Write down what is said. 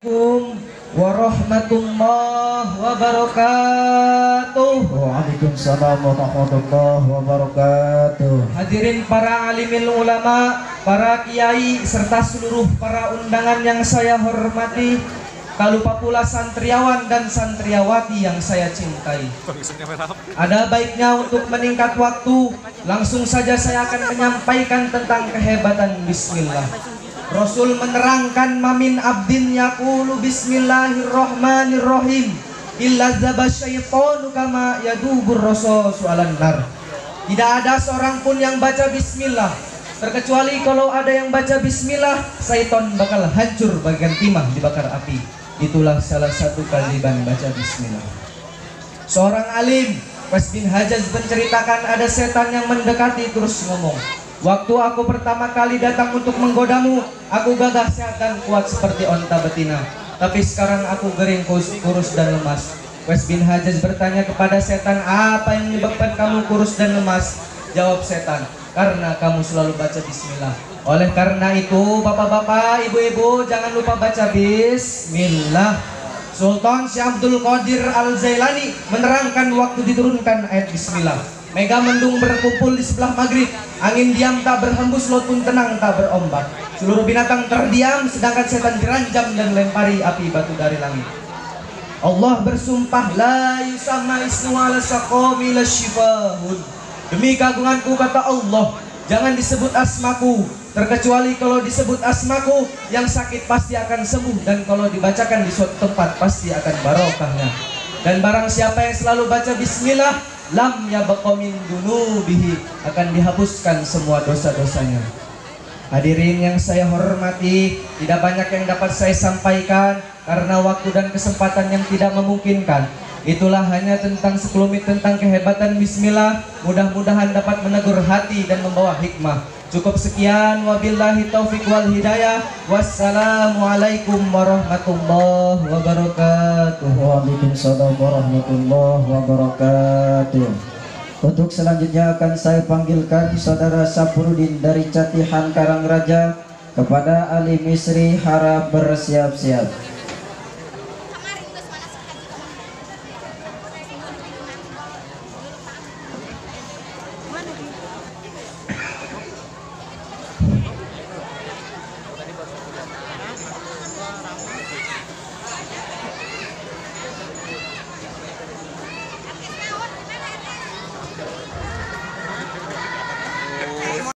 Assalamualaikum warahmatullahi wabarakatuh. Waalaikumsalam warahmatullahi wabarakatuh. Hadirin para alimil ulama, para kiai serta seluruh para undangan yang saya hormati, tak lupa pula santriawan dan santriawati yang saya cintai. Ada baiknya untuk meningkat waktu, langsung saja saya akan menyampaikan tentang kehebatan bismillah. Rasul menerangkan mamin abdin yaqulu bismillahirrahmanirrahim illa kama yadubur rasul soalan nar. Tidak ada seorang pun yang baca bismillah terkecuali kalau ada yang baca bismillah syaitan bakal hancur bagian timah dibakar api. Itulah salah satu kewajiban baca bismillah. Seorang alim Wes bin Hajaz menceritakan ada setan yang mendekati terus ngomong Waktu aku pertama kali datang untuk menggodamu Aku gagah sehat dan kuat seperti onta betina Tapi sekarang aku gering kurus, kurus dan lemas Wes bin Hajaz bertanya kepada setan Apa yang menyebabkan kamu kurus dan lemas? Jawab setan Karena kamu selalu baca bismillah Oleh karena itu bapak-bapak, ibu-ibu Jangan lupa baca bismillah Sultan Syekh Abdul Qadir Al-Zailani menerangkan waktu diturunkan ayat bismillah. Mega mendung berkumpul di sebelah maghrib. Angin diam tak berhembus, laut pun tenang tak berombak. Seluruh binatang terdiam, sedangkan setan diranjam dan lempari api batu dari langit. Allah bersumpah la yusamma isnu ala lasyifahun. Demi keagunganku kata Allah, jangan disebut asmaku terkecuali kalau disebut asmaku yang sakit pasti akan sembuh dan kalau dibacakan di suatu tempat pasti akan barokahnya. Dan barang siapa yang selalu baca bismillah lam yabqa min dunubihi akan dihapuskan semua dosa-dosanya. Hadirin yang saya hormati, tidak banyak yang dapat saya sampaikan karena waktu dan kesempatan yang tidak memungkinkan. Itulah hanya tentang sekelumit tentang kehebatan bismillah. Mudah-mudahan dapat menegur hati dan membawa hikmah. Cukup sekian wabillahi taufik wal hidayah. Wassalamualaikum warahmatullahi wabarakatuh. Waalaikumsalam warahmatullahi wabarakatuh. Untuk selanjutnya akan saya panggilkan saudara Sapurudin dari Catihan Karangraja kepada Ali Misri harap bersiap-siap.